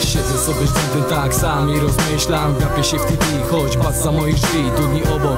Siedzę sobie z tak sam i rozmyślam. Gapię się w TV, choć pas za moich drzwi Dudni obok,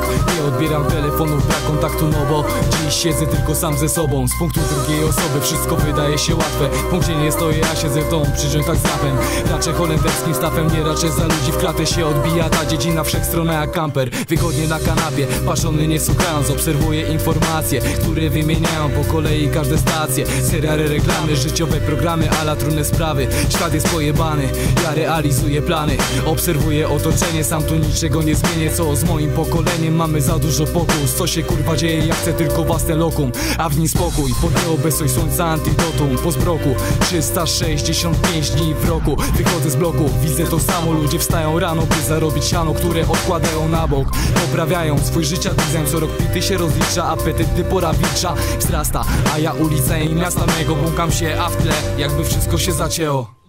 odbieram telefonów, brak kontaktu no bo Dziś siedzę tylko sam ze sobą. Z punktu drugiej osoby wszystko wydaje się łatwe. W punkcie nie stoję, ja siedzę w domu przy jointach z rapem Raczę holenderskim stawem, nie raczę za ludzi W klatę się odbija ta dziedzina wszechstronna jak kamper. Wygodnie na kanapie, paszony nie słuchając Obserwuję informacje, które wymieniają po kolei każde stacje. Seriale, reklamy, życiowe programy, ala trudne sprawy. Świat jest pojebany, ja realizuję plany. Obserwuję otoczenie, sam tu niczego nie zmienię Co z moim pokoleniem mamy za dużo pokus Co się kurwa dzieje, ja chcę tylko własne lokum. A w nim spokój, pod nieobecność słońca antidotum Po zbroku, 365 dni w roku. Wychodzę z bloku, widzę to samo. Ludzie wstają rano, by zarobić siano Które odkładają na bok. Poprawiają swój życia. Design Co rok pity się rozlicza, apetyt gdy pora Wzrasta, a ja ulica i miasta mego Błąkam się, a w tle jakby wszystko się zacięło